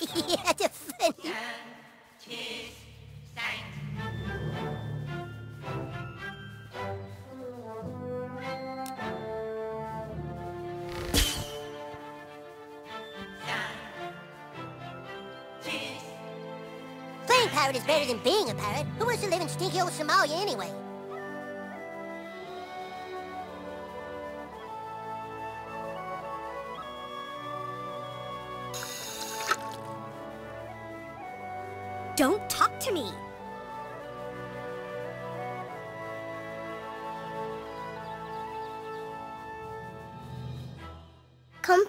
yeah, the funny. Playing pirate is better than being a pirate. Who wants to live in stinky old Somalia anyway?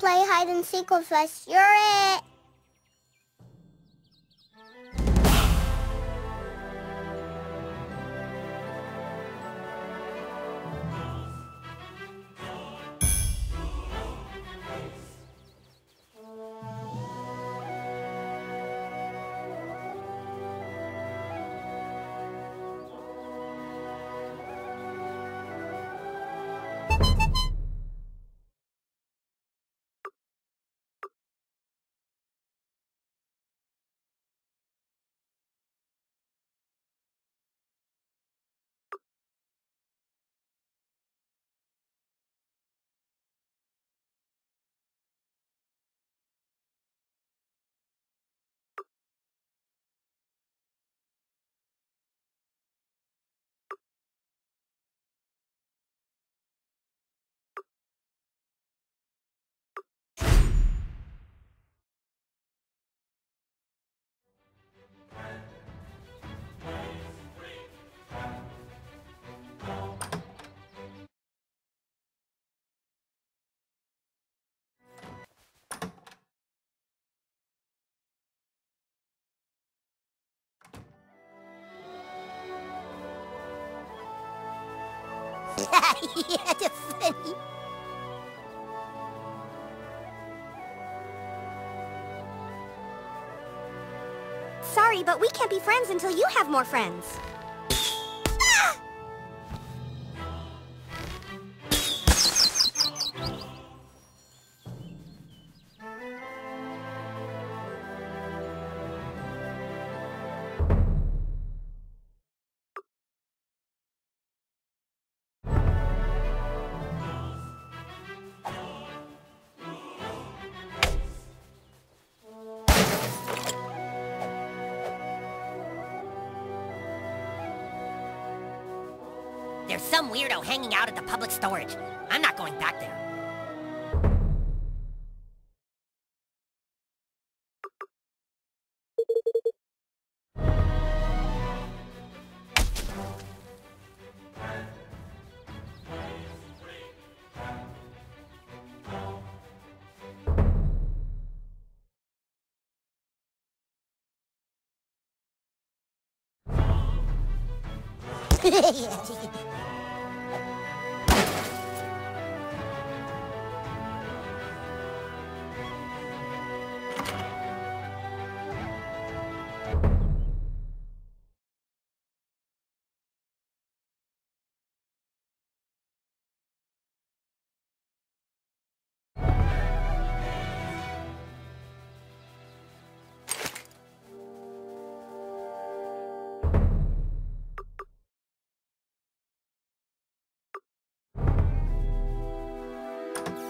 Play hide and seek with us. You're it. Yeah, funny. Sorry, but we can't be friends until you have more friends. Some weirdo hanging out at the public storage. I'm not going back there.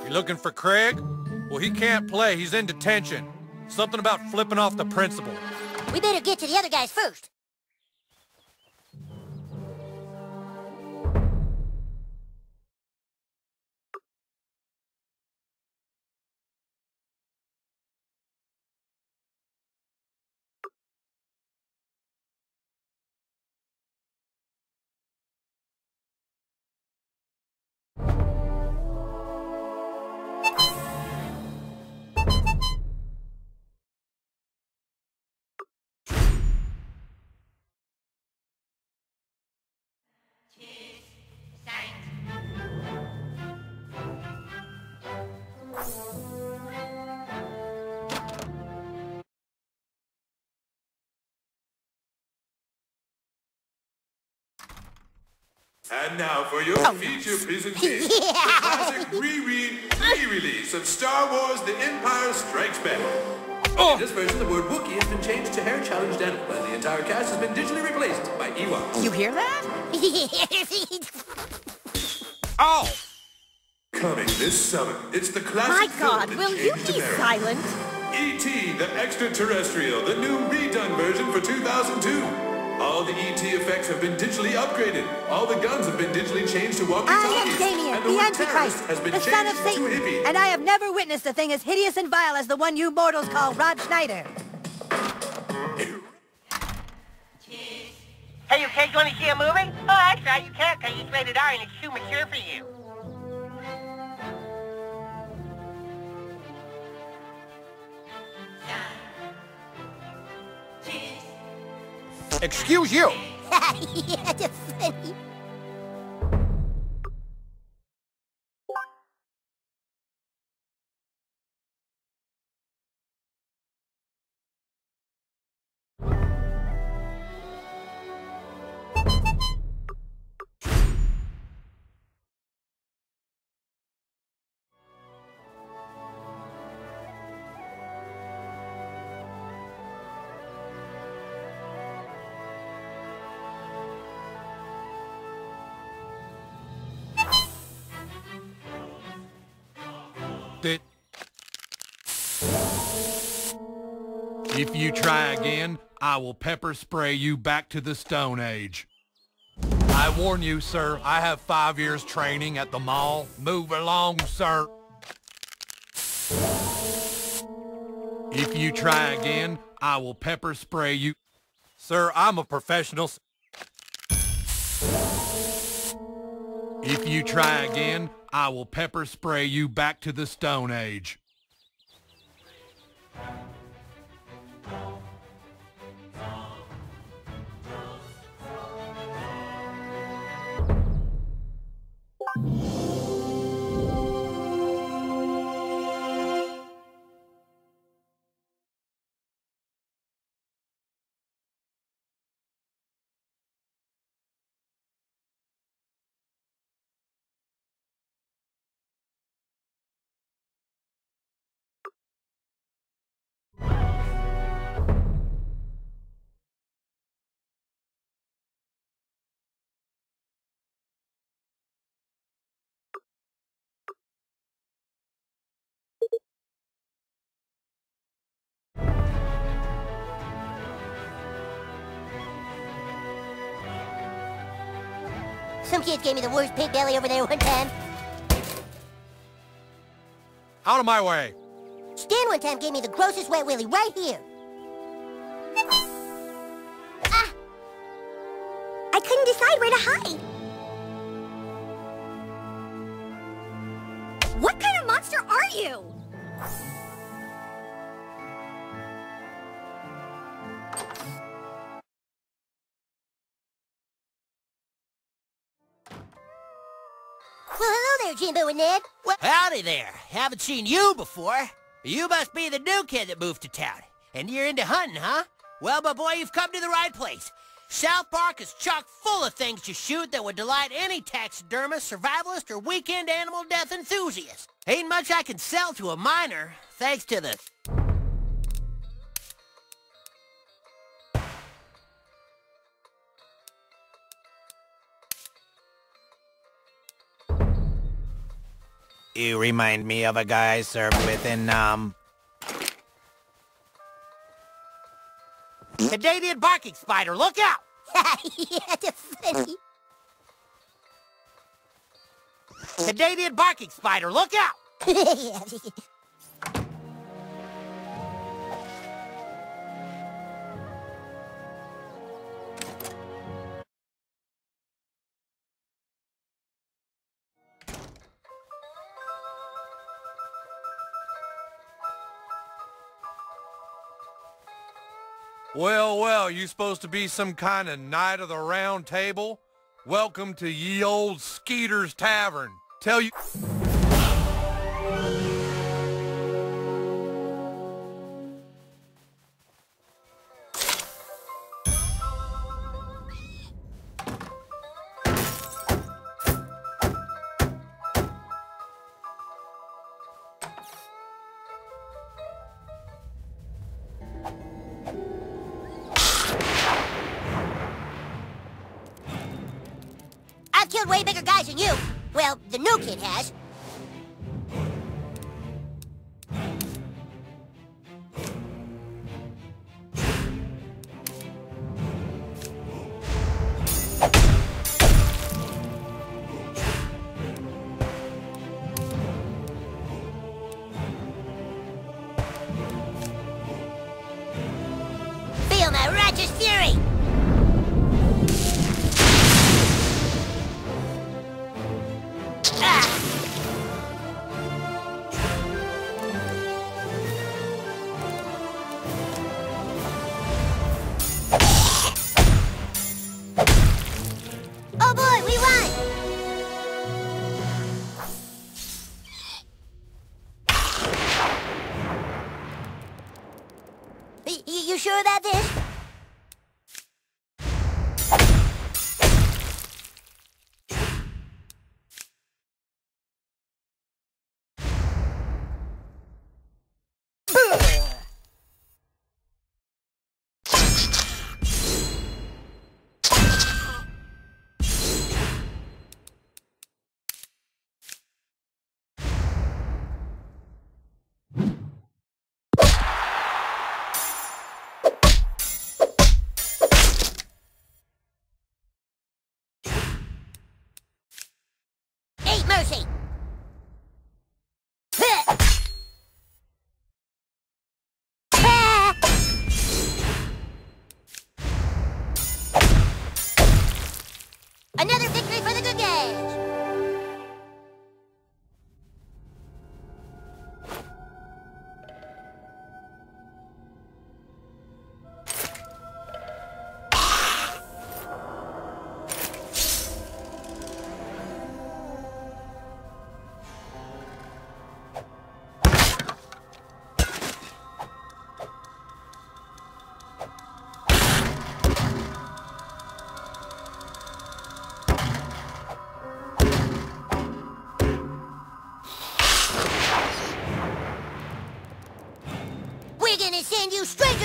You looking for Craig? Well, he can't play. He's in detention. Something about flipping off the principal. we better get to the other guys first. And now for your Oh, feature presentation, the classic reread, re-release of Star Wars The Empire Strikes Back. Oh. In this version, the word Wookiee has been changed to hair challenged animal, and the entire cast has been digitally replaced by Ewok. You hear that? Oh! Coming this summer, it's the My classic film god, that will you be America. silent? E.T. the Extraterrestrial, the new redone version for 2002. All the E.T. effects have been digitally upgraded. All the guns have been digitally changed to walkie-talkies. I am Damien, and the the Antichrist, terrorist has been the son of changed to Satan, hippie. and I have never witnessed a thing as hideous and vile as the one you mortals call Rob Schneider. Hey, you kids want to see a movie? Oh, that's right, you can't because it's rated R and it's too mature for you. Excuse you! yeah, that's funny. If you try again, I will pepper spray you back to the Stone Age. I warn you, sir, I have five years training at the mall. Move along, sir. If you try again, I will pepper spray you. Sir, I'm a professional. If you try again, I will pepper spray you back to the Stone Age. Some kids gave me the worst pig belly over there one time. Out of my way! Stan one time gave me the grossest wet willy right here. Ah! I couldn't decide where to hide. What kind of monster are you? There, Jimbo and Ned. Well, howdy there. Haven't seen you before. You must be the new kid that moved to town. And you're into hunting, huh? Well, my boy, you've come to the right place. South Park is chock full of things to shoot that would delight any taxidermist, survivalist, or weekend animal death enthusiast. Ain't much I can sell to a minor, thanks to the... You remind me of a guy I served with in, um... Canadian barking spider, look out! yeah, that's funny. Canadian barking spider, look out! Well, well, you supposed to be some kind of knight of the round table? Welcome to ye old Skeeter's Tavern. Tell you...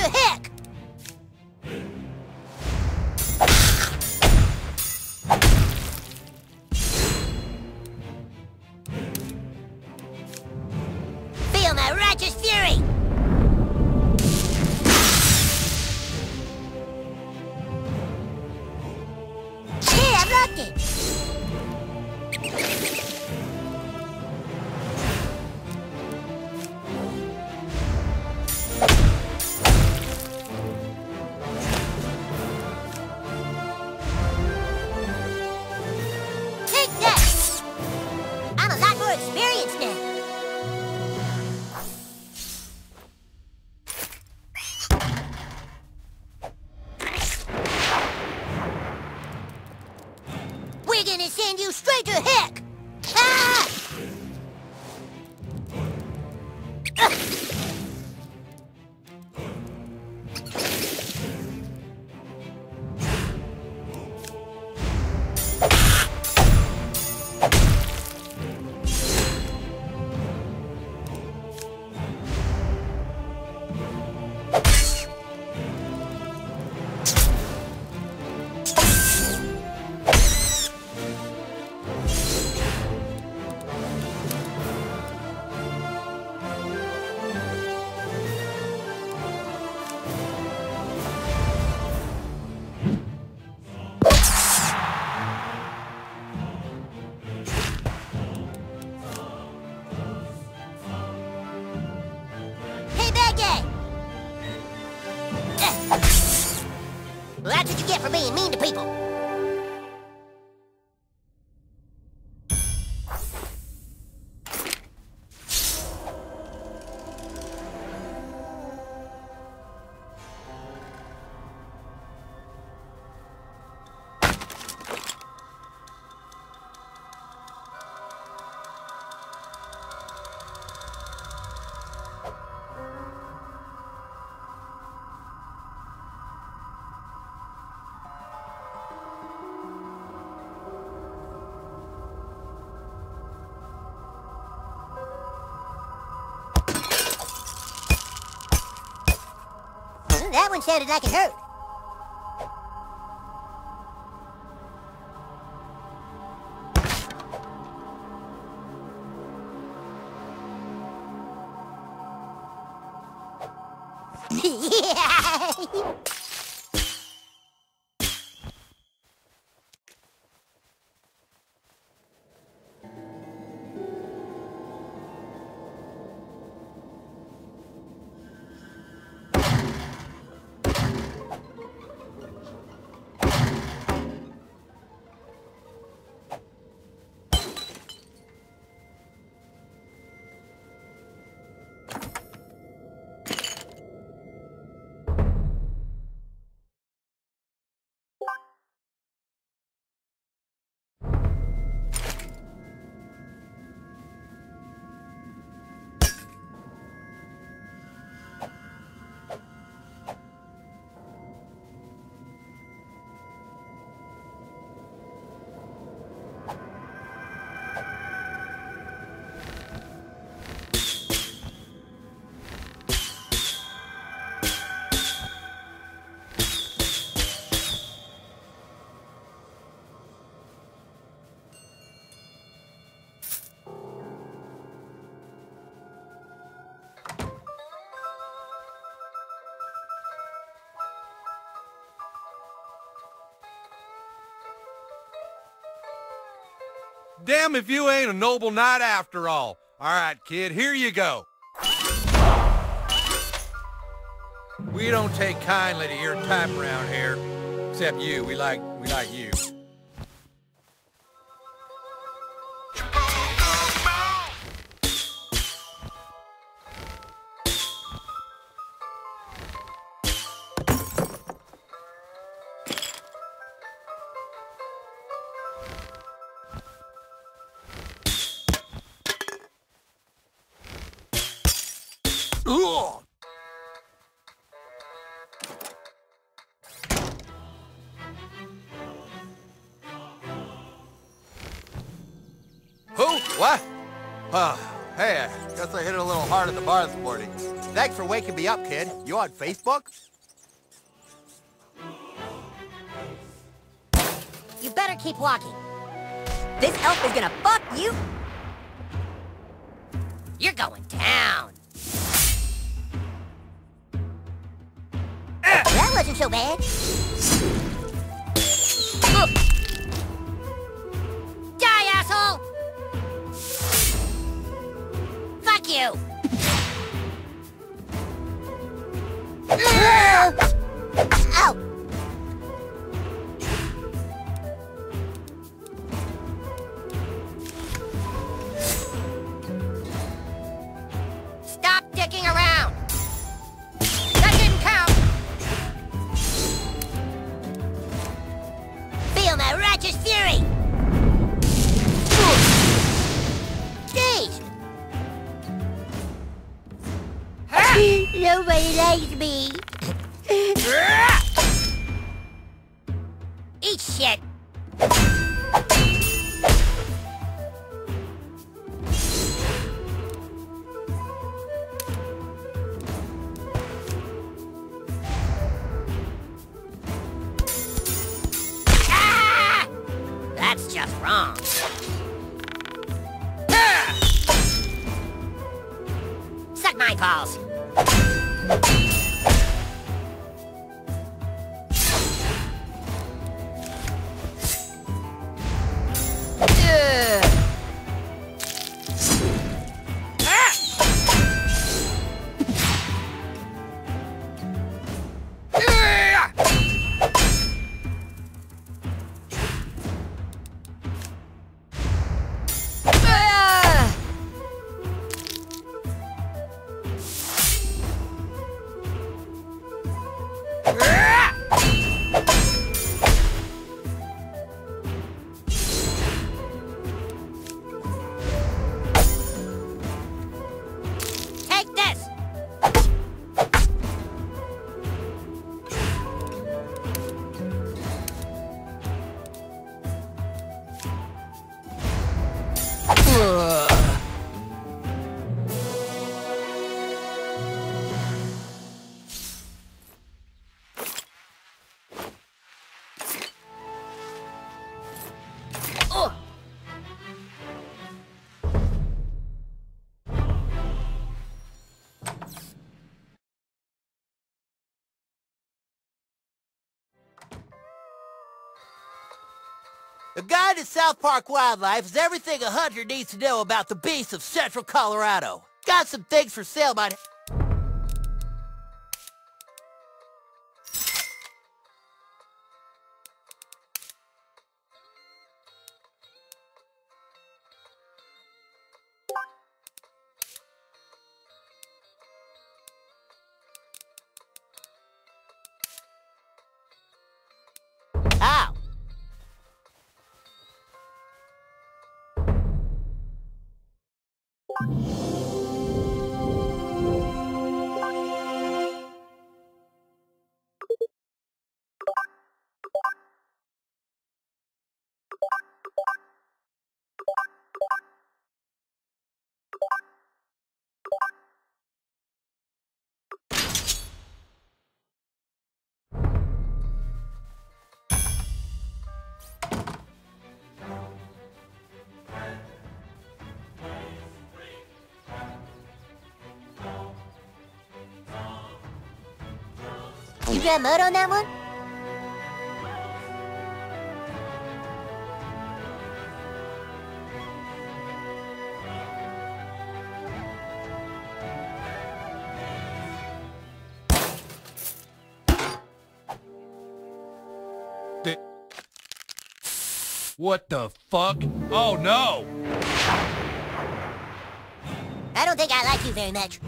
the heck? Feel my righteous fury! Hey, I blocked it! that one sounded like it hurt. Damn if you ain't a noble knight after all. All right, kid, here you go. We don't take kindly to your type around here. Except you. We like, we like you. What? Uh, hey, I guess I hit it a little hard at the bar this morning. Thanks for waking me up, kid. You on Facebook? You better keep walking. This elf is gonna fuck you. You're going down. Ah! That wasn't so bad. A guide to South Park Wildlife is everything a hunter needs to know about the beasts of central Colorado. Got some things for sale, but... You got mud on that one? Di- What the fuck? Oh no! I don't think I like you very much.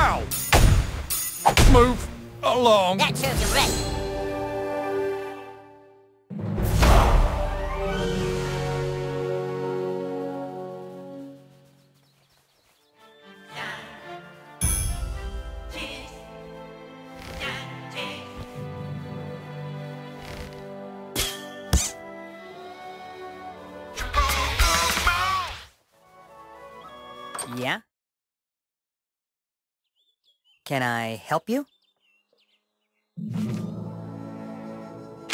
Ow! Move along. That serves him right. Yeah? Can I help you?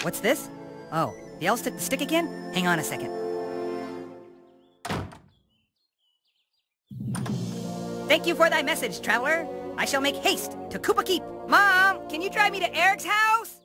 What's this? Oh, the elves took the stick again? Hang on a second. Thank you for thy message, traveler. I shall make haste to Kupa Keep. Mom, can you drive me to Eric's house?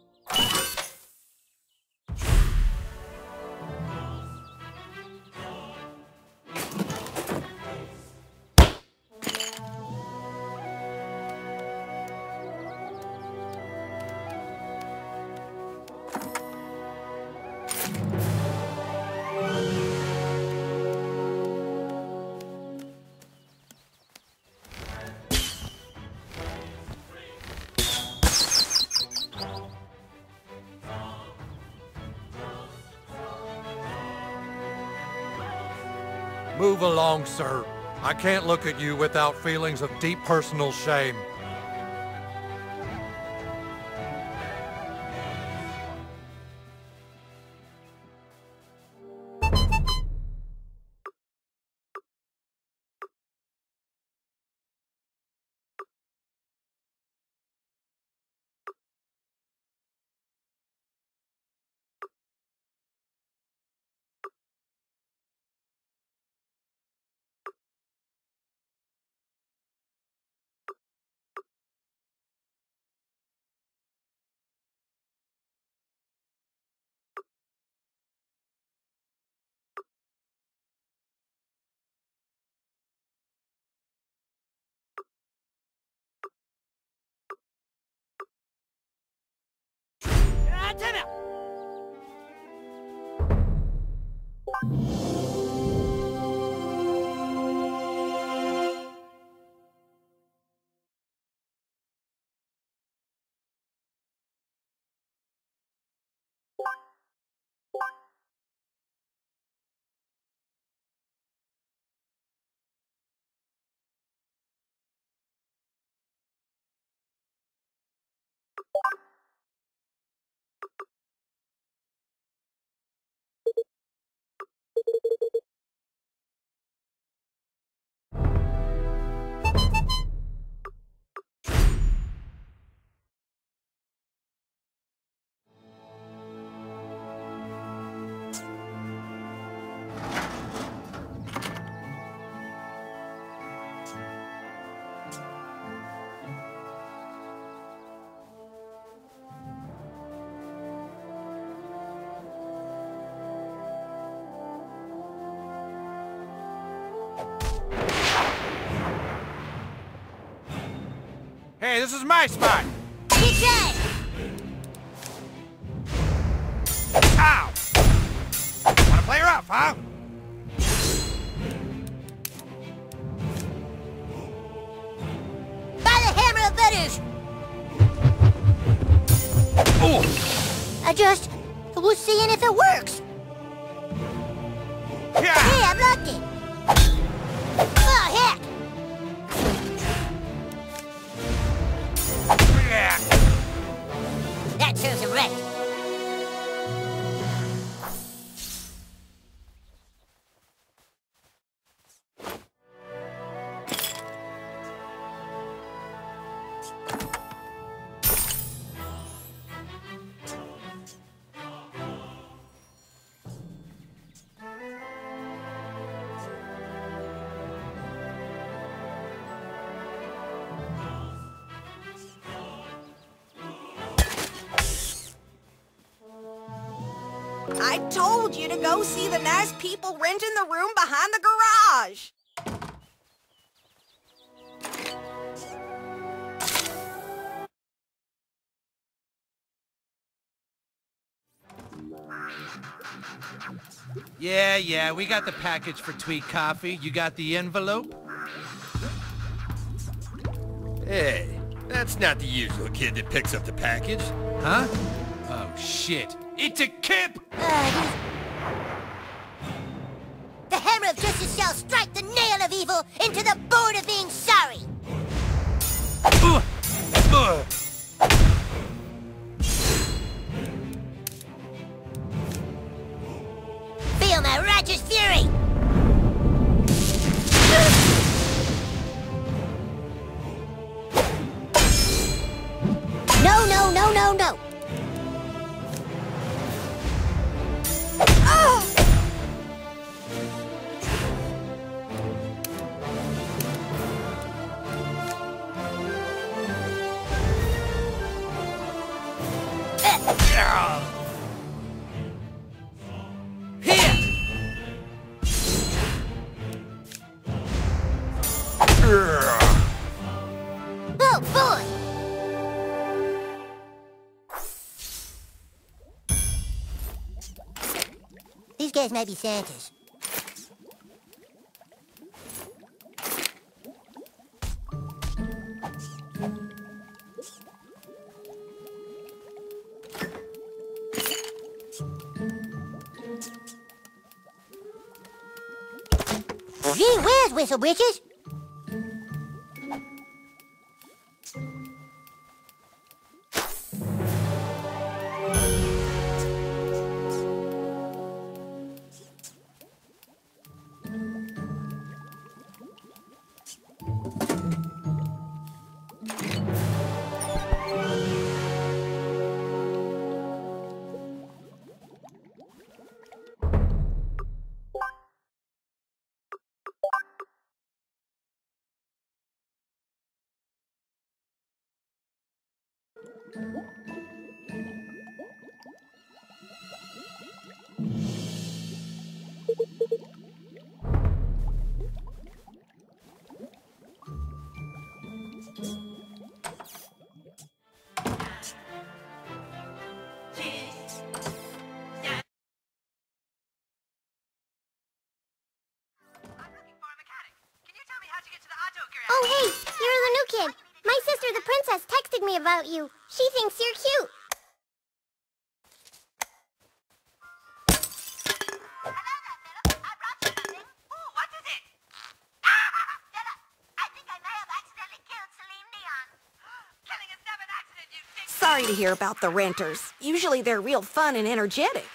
Move along, sir. I can't look at you without feelings of deep personal shame. Tina! you this is my spot. Get that! Ow! Wanna play rough, huh? By the hammer of Vetters! Oh! I just was seeing if it works. Yeah! Hey, I blocked people renting the room behind the garage. Yeah, yeah, we got the package for Tweek Coffee. You got the envelope? Hey, that's not the usual kid that picks up the package. Huh? Oh, shit. It's a Kip! Uh, shall strike the nail of evil into the board of being sorry. Ugh. Ugh. Feel my righteous fury. Oh, boy! These guys might be Santas. Whistle 어? About you. She thinks you're cute. Sorry to hear about the renters. Usually they're real fun and energetic.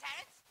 Tyrants.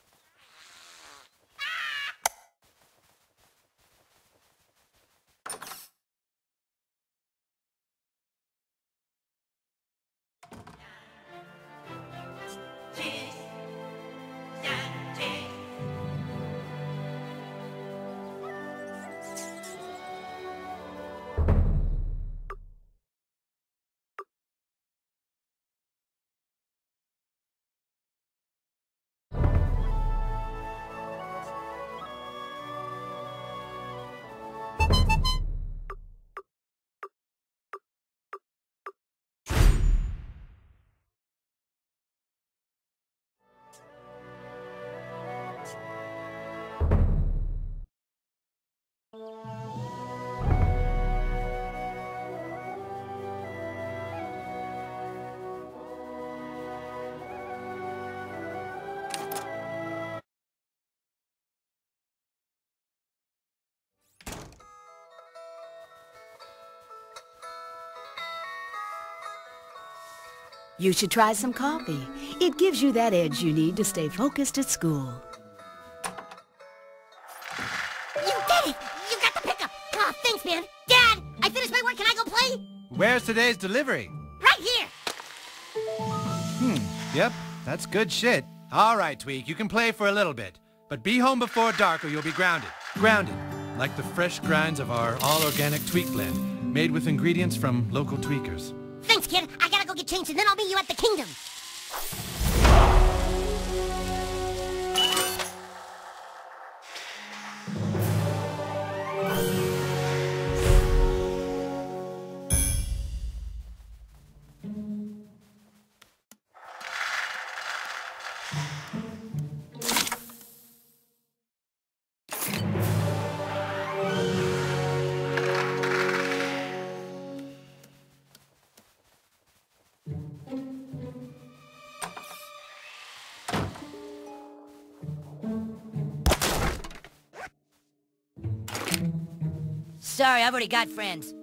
You should try some coffee. It gives you that edge you need to stay focused at school. You did it! You got the pickup! Oh, thanks, man. Dad, I finished my work. Can I go play? Where's today's delivery? Right here! Hmm, yep, that's good shit. All right, Tweek, you can play for a little bit. But be home before dark or you'll be grounded. Grounded, like the fresh grinds of our all-organic Tweek blend, made with ingredients from local tweakers. Thanks, kid. I gotta get changed, and then I'll meet you at the kingdom. Sorry, I've already got friends.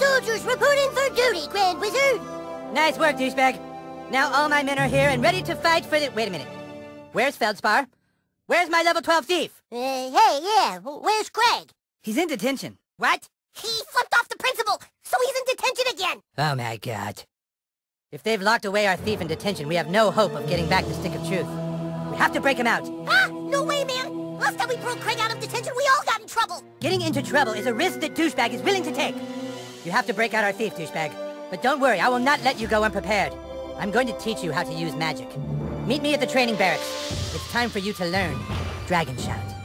Soldiers reporting for duty, Grand Wizard. Nice work, douchebag. Now all my men are here and ready to fight for the... Wait a minute. Where's Feldspar? Where's my level 12 thief? Uh, hey, yeah, where's Craig? He's in detention. What? He flipped off the principal, so he's in detention again. Oh my god. If they've locked away our thief in detention, we have no hope of getting back the stick of truth. We have to break him out. Ah, no way, man. Last time we broke Craig out of detention, we all got in trouble. Getting into trouble is a risk that douchebag is willing to take. You have to break out our thief, douchebag. But don't worry, I will not let you go unprepared. I'm going to teach you how to use magic. Meet me at the training barracks. It's time for you to learn Dragon Shout.